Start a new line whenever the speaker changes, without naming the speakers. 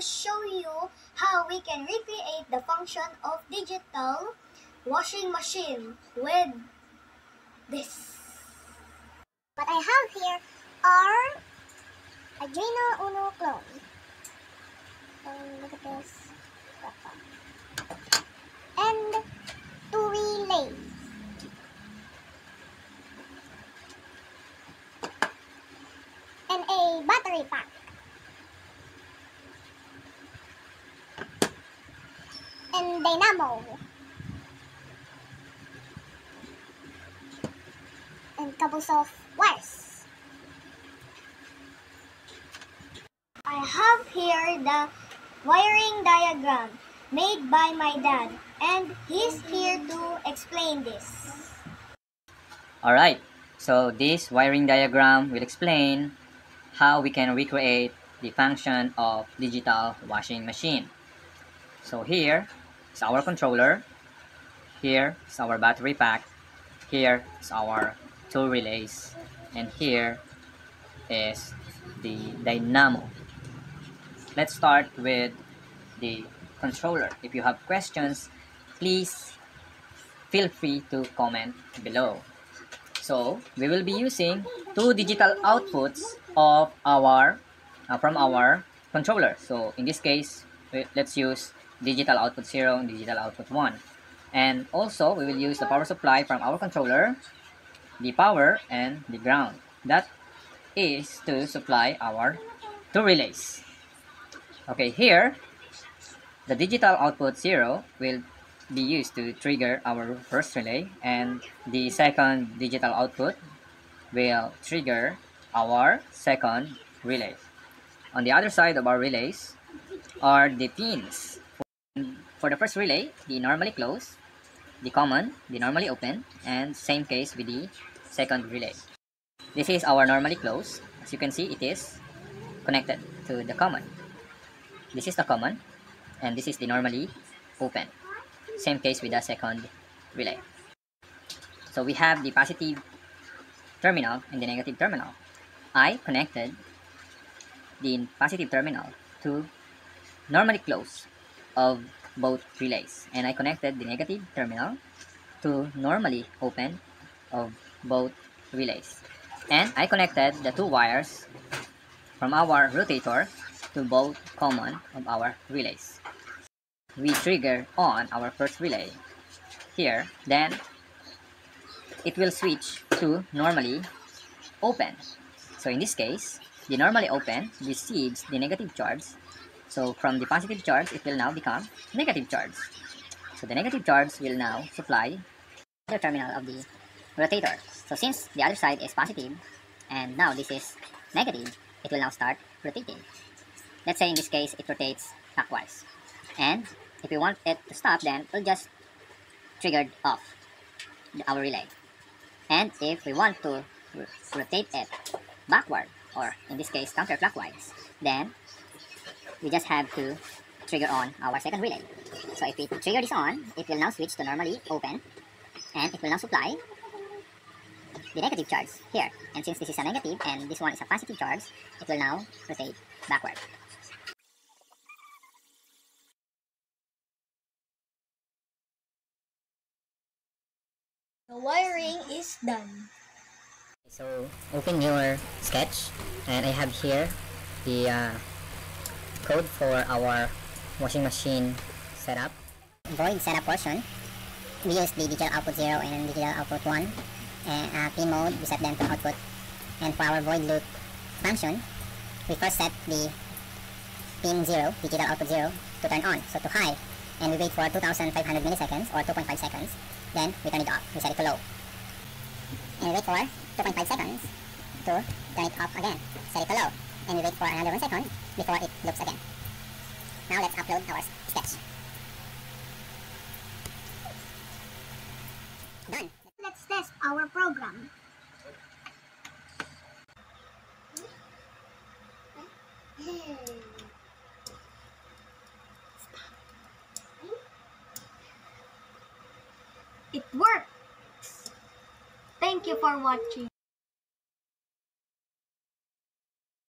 show you how we can recreate the function of digital washing machine with this.
What I have here are Arduino Uno clone. Um, look at this. And two relays. And a battery pack. And dynamo. And couples of wires.
I have here the wiring diagram made by my dad and he's here to explain this.
Alright, so this wiring diagram will explain how we can recreate the function of digital washing machine. So here is our controller, here is our battery pack, here is our two relays, and here is the dynamo. Let's start with the controller. If you have questions, please feel free to comment below. So we will be using two digital outputs of our uh, from our controller. So in this case, let's use digital output 0 and digital output 1. And also, we will use the power supply from our controller, the power, and the ground. That is to supply our two relays. Okay, here, the digital output 0 will be used to trigger our first relay and the second digital output will trigger our second relay. On the other side of our relays are the pins. For the first relay, the normally closed, the common, the normally open, and same case with the second relay. This is our normally closed. As you can see, it is connected to the common. This is the common, and this is the normally open. Same case with the second relay. So we have the positive terminal and the negative terminal. I connected the positive terminal to normally close of both relays and I connected the negative terminal to normally open of both relays and I connected the two wires from our rotator to both common of our relays. We trigger on our first relay here then it will switch to normally open. So in this case, the normally open receives the negative charge. So from the positive charge, it will now become negative charge. So the negative charge will now supply the terminal of the rotator. So since the other side is positive, and now this is negative, it will now start rotating. Let's say in this case, it rotates clockwise. And if we want it to stop, then we'll just trigger off our relay. And if we want to rotate it backward, or in this case counterclockwise, then we just have to trigger on our second relay. So if we trigger this on, it will now switch to normally open, and it will now supply the negative charge here. And since this is a negative and this one is a positive charge, it will now rotate backward.
The wiring is done.
So open your sketch and I have here the uh, code for our washing machine setup.
Void setup portion. We use the digital output 0 and digital output 1. And uh, P mode, we set them to output. And for our void loop function, we first set the pin 0, digital output 0, to turn on, so to high. And we wait for 2500 milliseconds or 2.5 seconds. Then we turn it off, we set it to low. And we wait for 2.5 seconds to turn it off again, set it to low. And we wait for another 1 second before it loops again. Now let's upload our sketch. Done. Let's test our program.
It works! Thank you for watching.